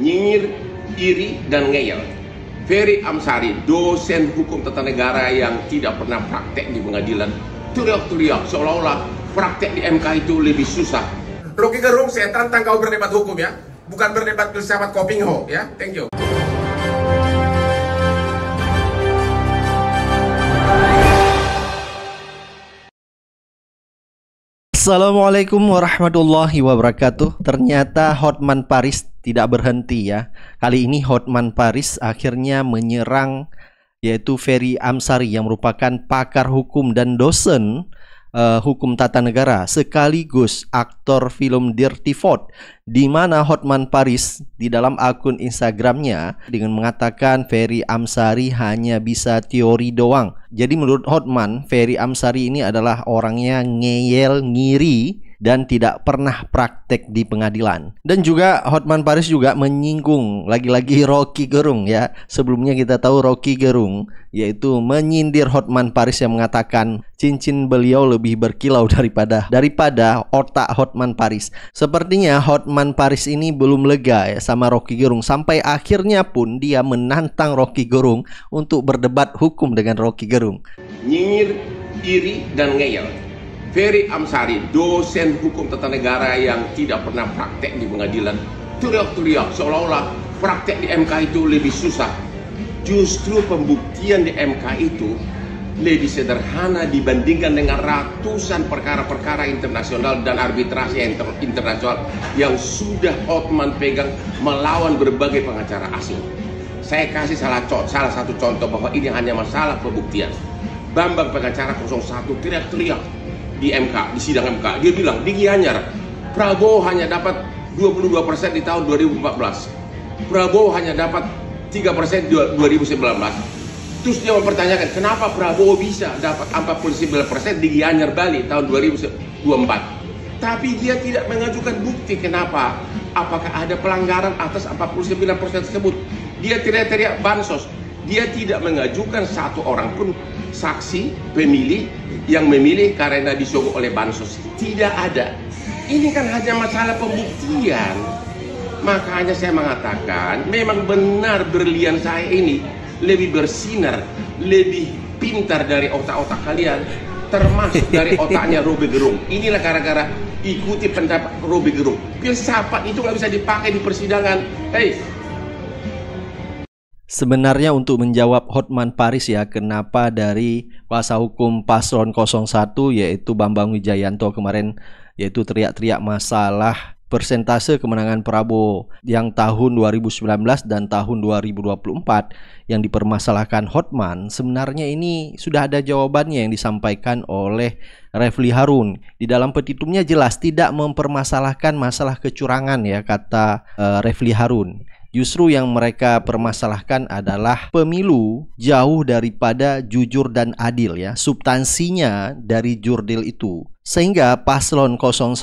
nyinyir, iri, dan ngeyel. Ferry Amsari, dosen hukum tata negara yang tidak pernah praktek di pengadilan, teriak-teriak seolah-olah praktek di MK itu lebih susah. Rocky Gerung, saya tantang kau berdebat hukum ya, bukan berdebat filsafat Kopingho ya. Thank you. Assalamualaikum warahmatullahi wabarakatuh. Ternyata Hotman Paris tidak berhenti ya. Kali ini Hotman Paris akhirnya menyerang yaitu Ferry Amsari yang merupakan pakar hukum dan dosen uh, hukum tata negara sekaligus aktor film Dirty Ford di mana Hotman Paris di dalam akun Instagramnya dengan mengatakan Ferry Amsari hanya bisa teori doang. Jadi menurut Hotman, Ferry Amsari ini adalah orangnya ngeyel, ngiri, dan tidak pernah praktek di pengadilan. Dan juga Hotman Paris juga menyinggung lagi-lagi Rocky Gerung ya. Sebelumnya kita tahu Rocky Gerung yaitu menyindir Hotman Paris yang mengatakan cincin beliau lebih berkilau daripada daripada otak Hotman Paris. Sepertinya Hotman Paris ini belum lega ya sama Rocky Gerung sampai akhirnya pun dia menantang Rocky Gerung untuk berdebat hukum dengan Rocky Gerung. Nyinyir, iri, dan ngeyel Ferry Amsari, dosen hukum tata negara yang tidak pernah praktek di pengadilan, teriak-teriak seolah-olah praktek di MK itu lebih susah. Justru pembuktian di MK itu lebih sederhana dibandingkan dengan ratusan perkara-perkara internasional dan arbitrasi inter internasional yang sudah Otman pegang melawan berbagai pengacara asing. Saya kasih salah, salah satu contoh bahwa ini hanya masalah pembuktian. Bambang pengacara 01 teriak-teriak di MK, di sidang MK. Dia bilang di Gianyar, Prabowo hanya dapat 22% di tahun 2014. Prabowo hanya dapat 3% di 2019. Terus dia mempertanyakan, kenapa Prabowo bisa dapat 49% di Gianyar Bali tahun 2024? Tapi dia tidak mengajukan bukti kenapa. Apakah ada pelanggaran atas 49% tersebut? Dia teriak-teriak bansos. Dia tidak mengajukan satu orang pun saksi pemilih yang memilih karena disogok oleh bansos. Tidak ada. Ini kan hanya masalah pembuktian. Makanya saya mengatakan memang benar berlian saya ini lebih bersinar lebih pintar dari otak-otak kalian termasuk dari otaknya Robi Gerung. Inilah gara-gara ikuti pendapat Robi Gerung. Filsafat itu nggak bisa dipakai di persidangan. Hei Sebenarnya untuk menjawab Hotman Paris ya kenapa dari kuasa hukum paslon 01 yaitu Bambang Wijayanto kemarin yaitu teriak-teriak masalah persentase kemenangan Prabowo yang tahun 2019 dan tahun 2024 yang dipermasalahkan Hotman sebenarnya ini sudah ada jawabannya yang disampaikan oleh Refli Harun. Di dalam petitumnya jelas tidak mempermasalahkan masalah kecurangan ya kata uh, Refli Harun Justru yang mereka permasalahkan adalah pemilu jauh daripada jujur dan adil ya, substansinya dari jurdil itu. Sehingga paslon 01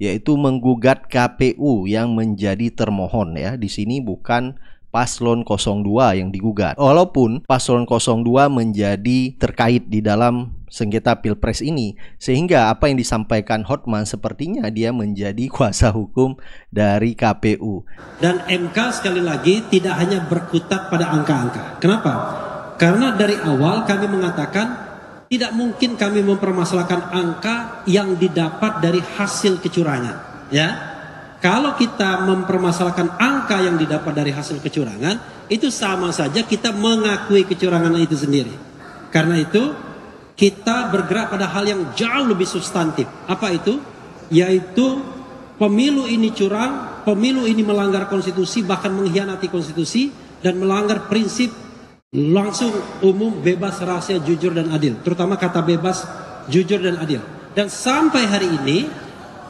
yaitu menggugat KPU yang menjadi termohon ya. Di sini bukan paslon 02 yang digugat. Walaupun paslon 02 menjadi terkait di dalam sengketa pilpres ini sehingga apa yang disampaikan Hotman sepertinya dia menjadi kuasa hukum dari KPU dan MK sekali lagi tidak hanya berkutat pada angka-angka. Kenapa? Karena dari awal kami mengatakan tidak mungkin kami mempermasalahkan angka yang didapat dari hasil kecurangan ya. Kalau kita mempermasalahkan angka yang didapat dari hasil kecurangan itu sama saja kita mengakui kecurangan itu sendiri. Karena itu kita bergerak pada hal yang jauh lebih substantif. Apa itu? Yaitu pemilu ini curang, pemilu ini melanggar konstitusi, bahkan mengkhianati konstitusi dan melanggar prinsip langsung umum bebas rahasia jujur dan adil terutama kata bebas jujur dan adil dan sampai hari ini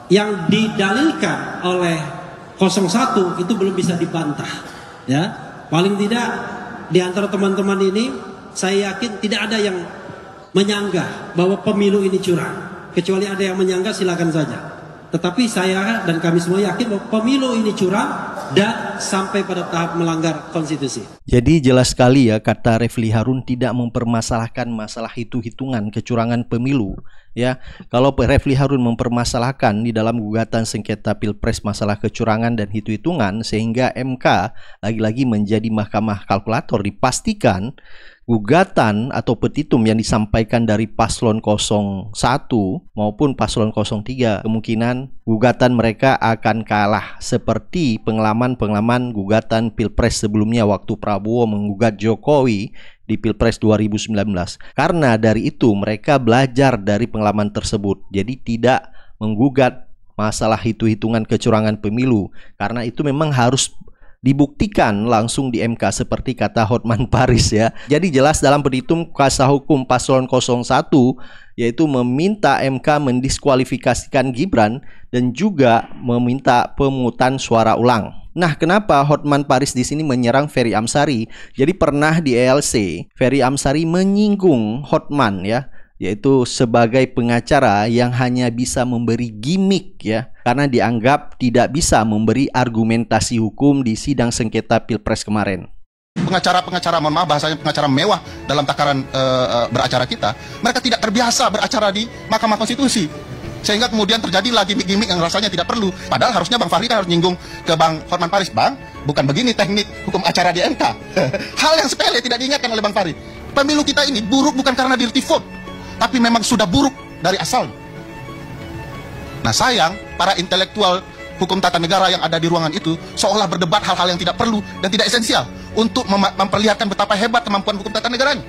yang didalilkan oleh 01 itu belum bisa dibantah ya paling tidak di antara teman-teman ini saya yakin tidak ada yang menyanggah bahwa pemilu ini curang. Kecuali ada yang menyanggah silakan saja. Tetapi saya dan kami semua yakin bahwa pemilu ini curang dan sampai pada tahap melanggar konstitusi. Jadi jelas sekali ya kata Refli Harun tidak mempermasalahkan masalah hitung-hitungan kecurangan pemilu ya. Kalau Refli Harun mempermasalahkan di dalam gugatan sengketa Pilpres masalah kecurangan dan hitung-hitungan sehingga MK lagi-lagi menjadi mahkamah kalkulator dipastikan gugatan atau petitum yang disampaikan dari paslon 01 maupun paslon 03 kemungkinan gugatan mereka akan kalah seperti pengalaman-pengalaman gugatan Pilpres sebelumnya waktu Prabowo menggugat Jokowi di Pilpres 2019. Karena dari itu mereka belajar dari pengalaman tersebut. Jadi tidak menggugat masalah hitung-hitungan kecurangan pemilu karena itu memang harus dibuktikan langsung di MK seperti kata Hotman Paris ya. Jadi jelas dalam petitum kuasa hukum paslon 01 yaitu meminta MK mendiskualifikasikan Gibran dan juga meminta pemungutan suara ulang. Nah, kenapa Hotman Paris di sini menyerang Ferry Amsari? Jadi pernah di ELC, Ferry Amsari menyinggung Hotman ya yaitu sebagai pengacara yang hanya bisa memberi gimmick ya karena dianggap tidak bisa memberi argumentasi hukum di sidang sengketa Pilpres kemarin. Pengacara-pengacara, mohon maaf bahasanya pengacara mewah dalam takaran uh, beracara kita, mereka tidak terbiasa beracara di Mahkamah Konstitusi. Sehingga kemudian terjadi lagi gimmick yang rasanya tidak perlu. Padahal harusnya Bang Fahri kan harus nyinggung ke Bang Horman Paris. Bang, bukan begini teknik hukum acara di MK. Hal yang sepele tidak diingatkan oleh Bang Fahri. Pemilu kita ini buruk bukan karena dirty vote tapi memang sudah buruk dari asal. Nah sayang, para intelektual hukum tata negara yang ada di ruangan itu seolah berdebat hal-hal yang tidak perlu dan tidak esensial untuk mem memperlihatkan betapa hebat kemampuan hukum tata negara ini.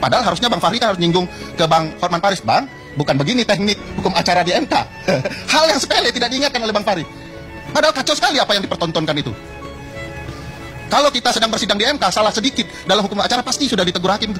Padahal harusnya Bang Fahri kan harus nyinggung ke Bang Horman Paris, Bang, bukan begini teknik hukum acara di MK. hal yang sepele tidak diingatkan oleh Bang Fahri. Padahal kacau sekali apa yang dipertontonkan itu. Kalau kita sedang bersidang di MK, salah sedikit dalam hukum acara pasti sudah ditegur hakim.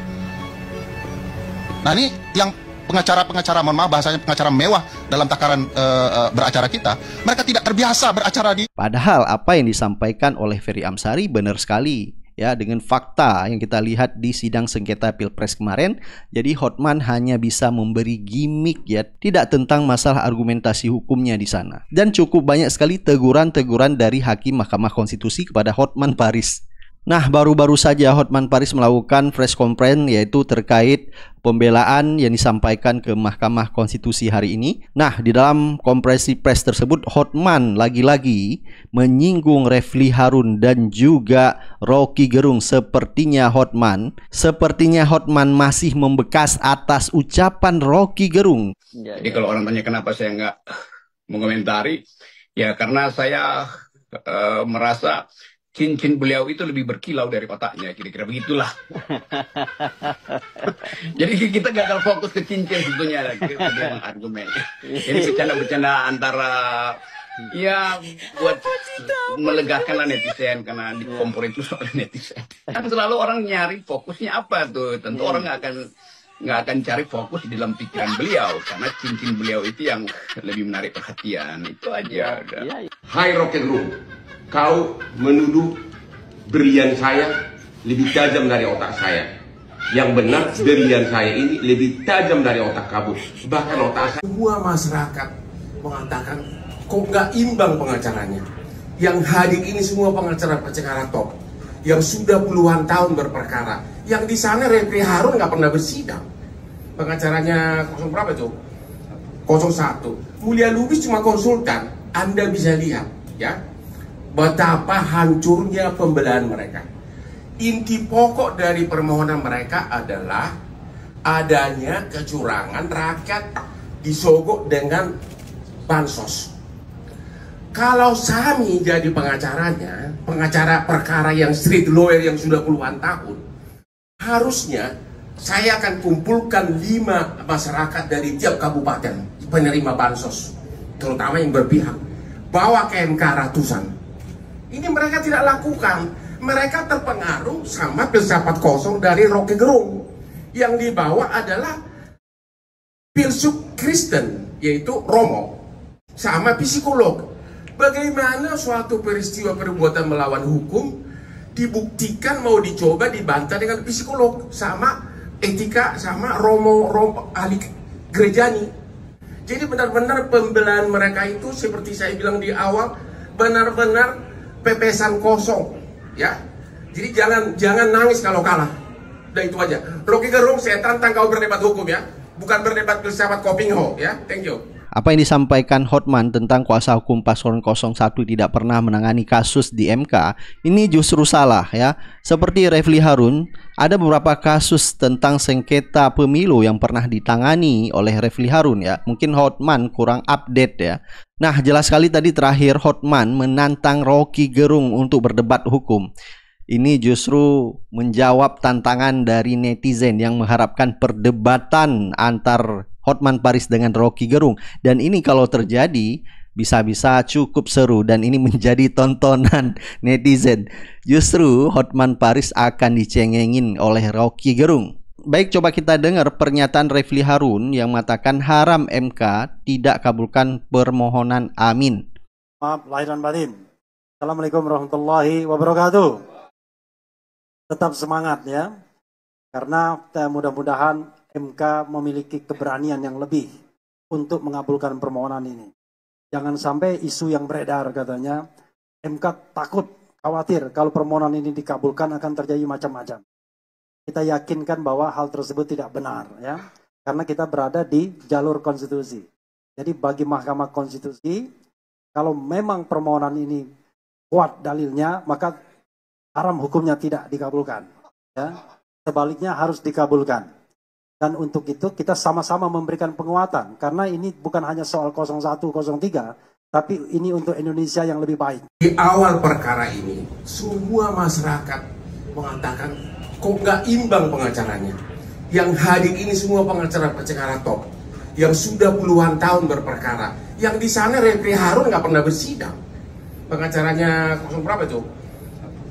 Nah ini yang pengacara-pengacara, mohon maaf bahasanya pengacara mewah dalam takaran uh, uh, beracara kita, mereka tidak terbiasa beracara di. Padahal apa yang disampaikan oleh Ferry Amsari benar sekali ya dengan fakta yang kita lihat di sidang sengketa pilpres kemarin. Jadi Hotman hanya bisa memberi gimmick ya, tidak tentang masalah argumentasi hukumnya di sana. Dan cukup banyak sekali teguran-teguran dari hakim Mahkamah Konstitusi kepada Hotman Paris. Nah, baru-baru saja Hotman Paris melakukan press conference yaitu terkait pembelaan yang disampaikan ke Mahkamah Konstitusi hari ini. Nah, di dalam kompresi press tersebut Hotman lagi-lagi menyinggung Refli Harun dan juga Rocky Gerung sepertinya Hotman, sepertinya Hotman masih membekas atas ucapan Rocky Gerung. Jadi kalau orang tanya kenapa saya nggak mengomentari, ya karena saya uh, merasa cincin beliau itu lebih berkilau dari otaknya kira-kira begitulah. Jadi kita gagal fokus ke cincin sebetulnya dengan argumen. Ini bercanda-bercanda antara ya buat melegakan lah netizen karena dikompor itu soal netizen. Kan selalu orang nyari fokusnya apa tuh? Tentu orang nggak akan nggak akan cari fokus di dalam pikiran beliau karena cincin beliau itu yang lebih menarik perhatian. Itu aja. Udah. Hai Rock and Roll kau menuduh berian saya lebih tajam dari otak saya. Yang benar berian saya ini lebih tajam dari otak kamu. Bahkan otak saya. Semua masyarakat mengatakan kok nggak imbang pengacaranya. Yang hadir ini semua pengacara-pengacara top. Yang sudah puluhan tahun berperkara. Yang di sana Repri Harun nggak pernah bersidang. Pengacaranya kosong berapa itu? 01. Mulia Lubis cuma konsultan. Anda bisa lihat ya betapa hancurnya pembelahan mereka. Inti pokok dari permohonan mereka adalah adanya kecurangan rakyat disogok dengan bansos. Kalau Sami jadi pengacaranya, pengacara perkara yang street lawyer yang sudah puluhan tahun, harusnya saya akan kumpulkan lima masyarakat dari tiap kabupaten penerima bansos, terutama yang berpihak, bawa ke MK ratusan, ini mereka tidak lakukan. Mereka terpengaruh sama filsafat kosong dari Rocky Gerung. Yang dibawa adalah filsuf Kristen, yaitu Romo. Sama psikolog. Bagaimana suatu peristiwa perbuatan melawan hukum dibuktikan mau dicoba dibantah dengan psikolog sama etika sama Romo, Romo ahli gerejani. Jadi benar-benar pembelahan mereka itu seperti saya bilang di awal benar-benar pepesan kosong, ya. Jadi jangan jangan nangis kalau kalah. Udah itu aja. Rocky Gerung saya tantang kau berdebat hukum ya, bukan berdebat filsafat Kopingho ya. Thank you. Apa yang disampaikan Hotman tentang kuasa hukum paslon 01 tidak pernah menangani kasus di MK ini justru salah ya. Seperti Refli Harun, ada beberapa kasus tentang sengketa pemilu yang pernah ditangani oleh Refli Harun ya. Mungkin Hotman kurang update ya. Nah, jelas sekali tadi terakhir Hotman menantang Rocky Gerung untuk berdebat hukum. Ini justru menjawab tantangan dari netizen yang mengharapkan perdebatan antar Hotman Paris dengan Rocky Gerung dan ini kalau terjadi bisa-bisa cukup seru dan ini menjadi tontonan netizen. Justru Hotman Paris akan dicengengin oleh Rocky Gerung. Baik, coba kita dengar pernyataan Refli Harun yang mengatakan haram MK tidak kabulkan permohonan Amin. Maaf lahir dan batin. Assalamualaikum warahmatullahi wabarakatuh. Tetap semangat ya. Karena mudah-mudahan MK memiliki keberanian yang lebih untuk mengabulkan permohonan ini. Jangan sampai isu yang beredar katanya MK takut, khawatir kalau permohonan ini dikabulkan akan terjadi macam-macam. Kita yakinkan bahwa hal tersebut tidak benar ya. Karena kita berada di jalur konstitusi. Jadi bagi Mahkamah Konstitusi kalau memang permohonan ini kuat dalilnya maka haram hukumnya tidak dikabulkan ya. Sebaliknya harus dikabulkan. Dan untuk itu kita sama-sama memberikan penguatan. Karena ini bukan hanya soal 01, 03, tapi ini untuk Indonesia yang lebih baik. Di awal perkara ini, semua masyarakat mengatakan kok nggak imbang pengacaranya. Yang hadir ini semua pengacara-pengacara top. Yang sudah puluhan tahun berperkara. Yang di sana Repri Harun nggak pernah bersidang. Pengacaranya kosong berapa itu?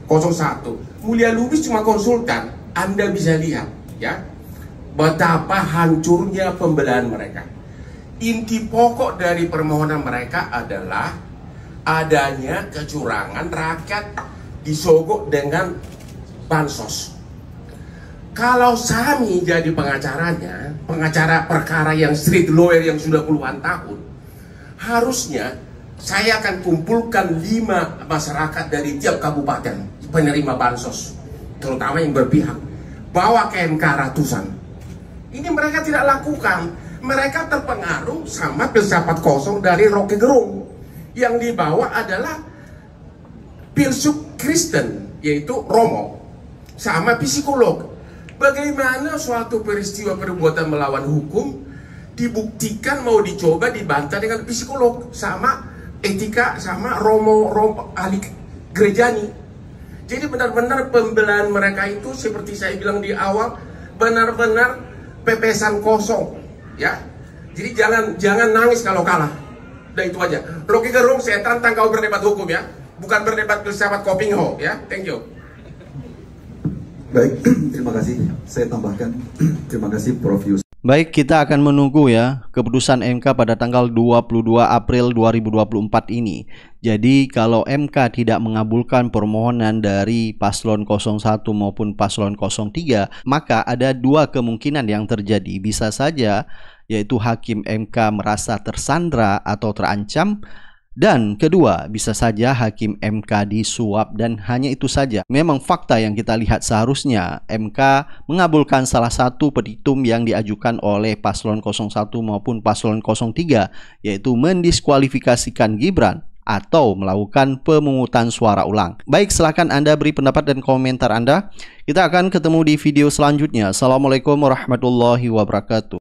01. Mulia Lubis cuma konsultan. Anda bisa lihat, ya betapa hancurnya pembelahan mereka. Inti pokok dari permohonan mereka adalah adanya kecurangan rakyat disogok dengan bansos. Kalau Sami jadi pengacaranya, pengacara perkara yang street lawyer yang sudah puluhan tahun, harusnya saya akan kumpulkan lima masyarakat dari tiap kabupaten penerima bansos, terutama yang berpihak, bawa ke MK ratusan ini mereka tidak lakukan. Mereka terpengaruh sama filsafat kosong dari Rocky Gerung. Yang dibawa adalah filsuf Kristen, yaitu Romo. Sama psikolog. Bagaimana suatu peristiwa perbuatan melawan hukum dibuktikan mau dicoba dibantah dengan psikolog sama etika sama Romo, Romo ahli gerejani. Jadi benar-benar pembelahan mereka itu seperti saya bilang di awal benar-benar pepesan kosong ya. Jadi jangan jangan nangis kalau kalah. Udah itu aja. Rocky Gerung saya tantang kau berdebat hukum ya. Bukan berdebat filsafat Kopingho ya. Thank you. Baik terima kasih. Saya tambahkan terima kasih Prof. Yus Baik, kita akan menunggu ya keputusan MK pada tanggal 22 April 2024 ini. Jadi kalau MK tidak mengabulkan permohonan dari paslon 01 maupun paslon 03, maka ada dua kemungkinan yang terjadi. Bisa saja yaitu hakim MK merasa tersandra atau terancam dan kedua, bisa saja hakim MK disuap dan hanya itu saja. Memang fakta yang kita lihat seharusnya MK mengabulkan salah satu petitum yang diajukan oleh paslon 01 maupun paslon 03 yaitu mendiskualifikasikan Gibran atau melakukan pemungutan suara ulang. Baik, silahkan Anda beri pendapat dan komentar Anda. Kita akan ketemu di video selanjutnya. Assalamualaikum warahmatullahi wabarakatuh.